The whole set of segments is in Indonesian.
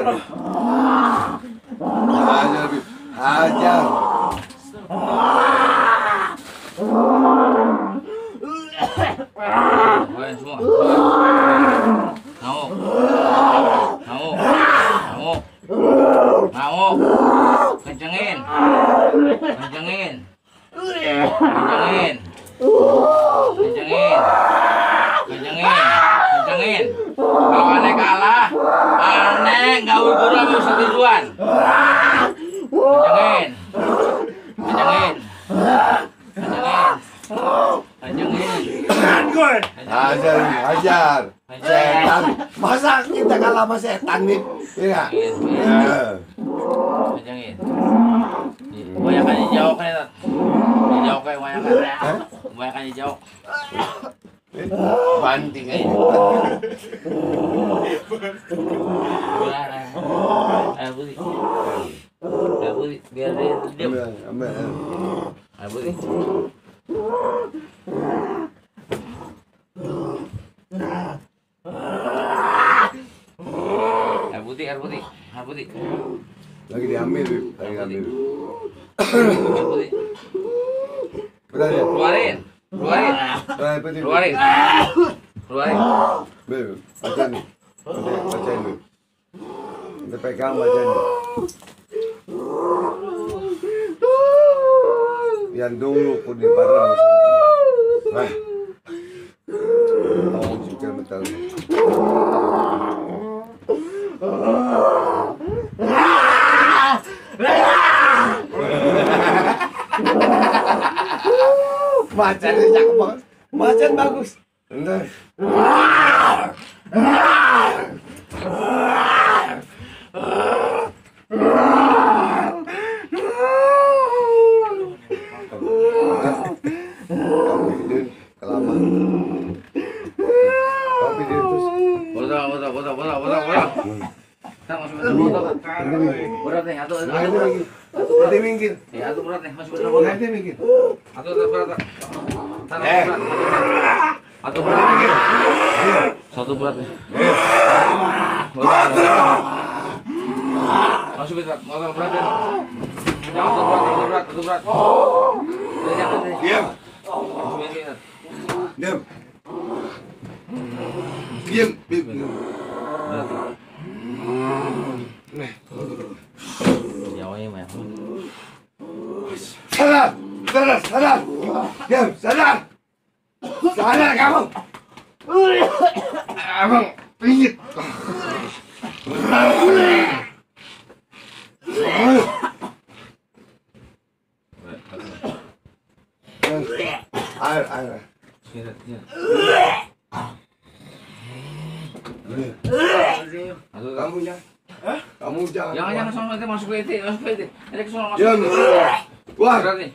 Hajar. Hajar. Bib. Hajar. Keluarin semua. Ridwan. Kencengin. Kencengin. Kencengin. Kencengin. Hajar. Hajar. Setan. Masa kita kalah sama setan nih? Iya. Kencengin. Kencengin. Kebanyakan dijauh kan ya, Tat? Dijauh kayak kebanyakan. Kebanyakan dijauh. Banting aja. Ayo putih. Ayo putih. Biar dia diam. Ambil, ambil. Ayo putih. Air putih, air putih, air putih, Lagi diambil. Lagi diambil. air putih. Udah. Keluarin, keluarin. Keluarin, keluarin. Bib, baca nih. Baca, baca ini. Kita pegang baca nih. Yang dulu ku di parang. Nah. Oh, juga betul. Cakep banget. Macan bagus. Bentar. Berat nih, lagi. Nanti minggir. Ya, atuh berat nih, dalam botol. Nanti minggir. Atuh berat. Eh. berat. Atuh berat. Satu berat nih. Masuk botol berat ya. Jangan. Diam. Diam. Diam. Diam. Air, air. Sini. Atuh, Kamu jangan. Jangan.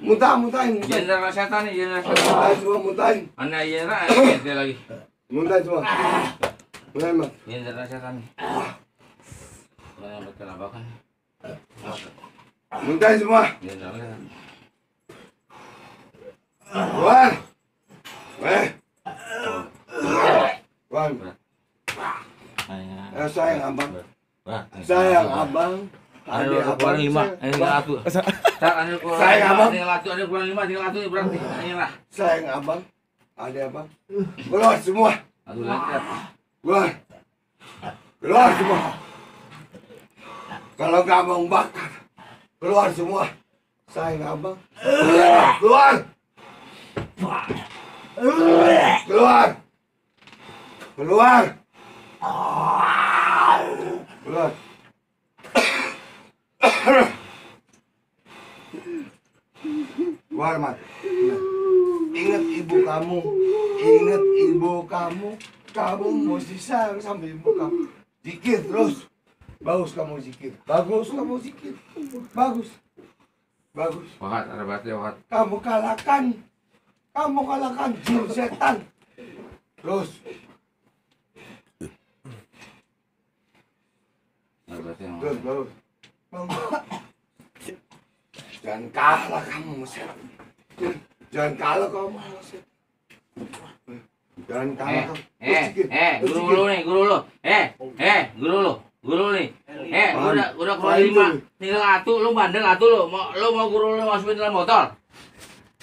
Muntah, muntahin. Jenderal. Muntahin muntahin. Anda jenderal, eh, lagi. Muntahin semua. Muntahin, Mas. Jenderal setan nih. Mana betul apa kan? Muntahin semua. Setan. Wan. Eh. Wan, eh, sayang abang. Sayang abang. Ada kurang lima, ini satu. Ada Sayang, lima, Abang. ada kurang lima, tinggal satu, berarti. Ini lah. Sayang abang. Adik abang. Keluar semua. Tat. Keluar. Semua. Kalau nggak mau bakar. Keluar semua. Sayang abang. Keluar. Keluar. Keluar. Keluar. Keluar, Mat. Ingat ibu kamu. Ingat ibu kamu. Kamu mesti sayang sama ibu kamu. Zikir terus. Bagus kamu zikir. Bagus kamu zikir. Bagus. Bagus. Wahat, ada baterai wahat. Kamu kalahkan. Kamu kalahkan jin setan. Terus. Terus bagus. Jangan kalah kamu setan. Jangan kalah kamu setan. Jangan kalah Eh, eh, eh, guru lu nih, guru lu. Eh, eh, guru lu. Guru nih. Eh, udah udah keluar lima, tinggal atu lu bandel atu lu. Mau lu mau guru lu masukin dalam botol.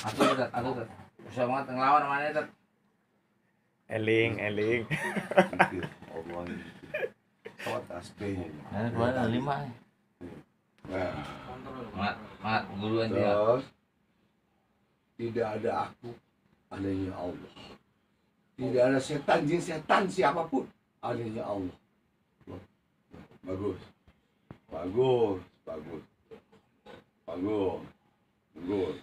Atu tet, atu tet. Bisa banget ngelawan mana tet. Eling, eling. Allah Kau tasbih Nah, keluar ada lima. Nah Mat, mat guru ente ya. Terus tidak ada aku, adanya Allah. Tidak ada setan jin setan siapa pun, adanya Allah. Bagus, bagus, bagus, bagus, bagus.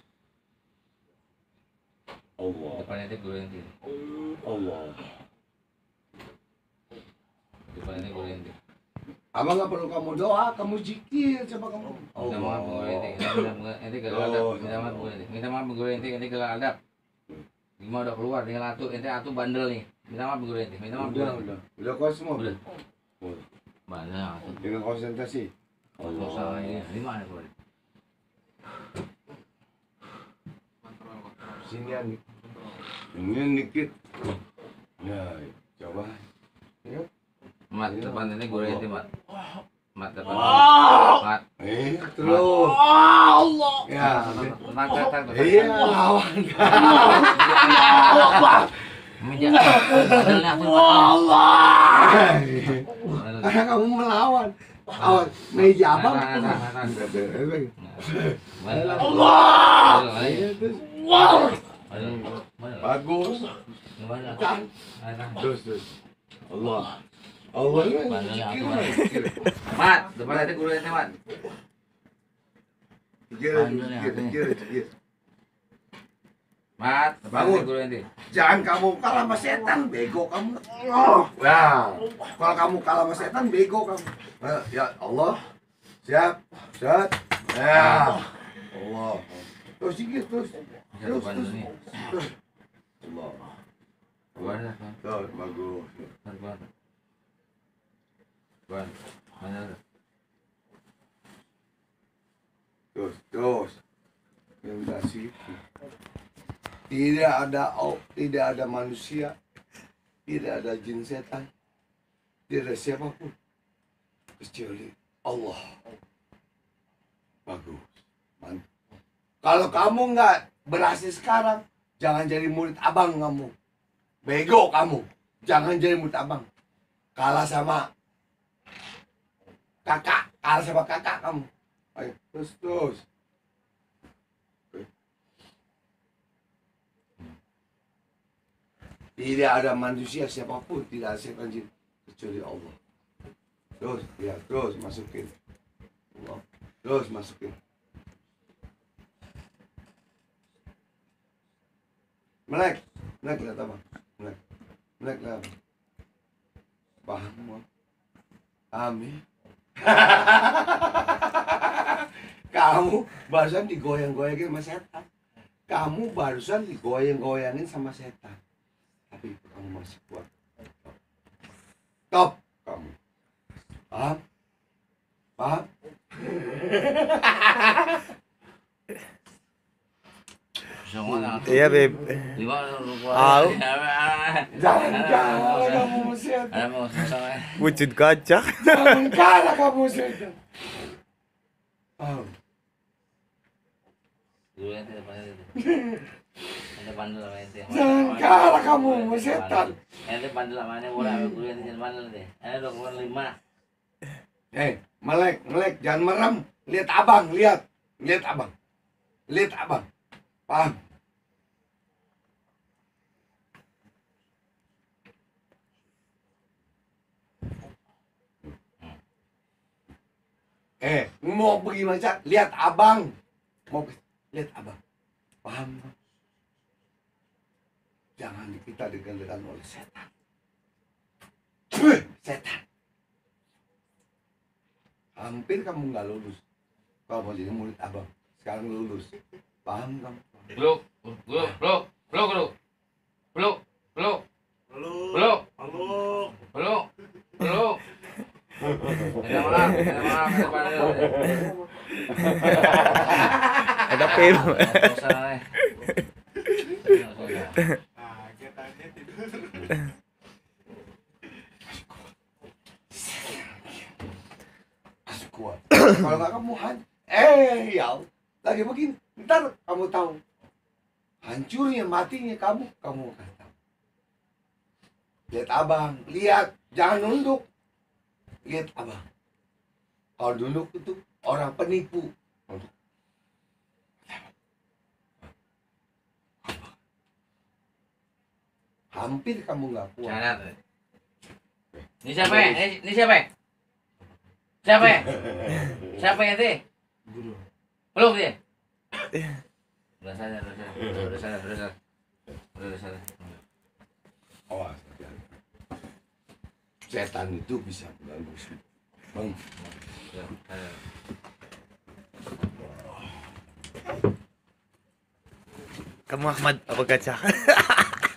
Allah, Depan ente guru ente. Allah. Depan ente guru ente. Abang nggak perlu kamu doa, kamu zikir coba kamu. Minta maaf guru ente. Minta maaf gagal adab. Minta maaf guru ente. Minta maaf adab. Lima udah keluar, tinggal atu. Ente atu bandel nih. Minta maaf guru ente. Minta maaf Udah, udah, udah kau semua. Udah. Udah. Bandel atu. Dengan konsentrasi. Kalau salah ini lima guru. Sini Ani. Ini dikit. Ya, coba. Ya. Mat, depan ente guru ente mat. Mat depan. Mat. Eh, terus. Allah. Ya. Tenang, tenang, tenang. Iya, lawan. Karena kamu melawan. Awas, meja apa? Nah, nah, nah, nah. Allah. Wow. Bagus. Kan. Nah, nah. Terus, terus. Allah. Allah. Mat, depan guru ente mat. Zikir, Bandelnya zikir, atunya. Mat, Bangun. ente. Jangan kamu kalah sama setan, bego kamu. Nah, kalau kamu kalah sama setan, bego kamu. Eh, Ya Allah, siap, set. Ya, Allah. Terus terus. Bisa Terus, terus. ini. Terus. Allah. Bandel, Tuan. Terus, bagus. Tuan. Tuan. Bandel. Terus, terus. Meditasi. Tidak ada au- tidak ada manusia, tidak ada jin setan, tidak ada siapa pun kecuali Allah. Bagus, mantap. Kalau kamu nggak berhasil sekarang, jangan jadi murid abang kamu. Bego kamu, jangan jadi murid abang. Kalah sama kakak, kalah sama kakak kamu. Ayo, terus terus. Tidak ada manusia siapa pun, tidak setan jin kecuali Allah. Terus, ya, terus masukin. Allah. Terus masukin. Melek, melek lihat apa? Melek, melek lihat apa? Paham semua? Amin. Kamu barusan digoyang-goyangin sama setan. Kamu barusan digoyang-goyangin sama setan. Masih kuat. Top kamu. Paham? Paham? Iya, Beb. Au. Jangan kalah kamu setan. Ada mau selesai. Wujud kaca. Jangan kalah kamu ente depan ente. Ente bandel sama ente. Jangan kamu setan. Ente bandel bola sama guru ente jangan bandel deh. Ente udah keluar lima. Eh, melek, melek, jangan merem. Lihat abang, lihat. Lihat abang. Lihat abang. Paham? Eh, mau pergi macam lihat abang. Mau lihat abang. Paham? Jangan kita digendalikan oleh setan. Setan. Hampir kamu nggak lulus. Kalau mau jadi murid abang, sekarang lulus. Paham kamu? Halo. peluk, Halo. peluk, peluk. Minta maaf, minta maaf, ente bandel. Ada pil. kuat. Kalau nggak kamu han eh ya lagi begini ntar kamu tahu. Hancurnya matinya kamu kamu akan tahu. Lihat abang lihat. Jangan nunduk. Lihat abang. Kalau nunduk itu orang penipu. Hampir kamu nggak kuat. Ini siapa ya? Ini siapa ya? Siapa ya? Siapa ya teh? Belum dia. Udah sadar, udah sadar, udah sadar, udah sadar. Udah sadar. Awas. Setan itu bisa mengganggu. Bang, sadar. Kamu Ahmad apa kaca?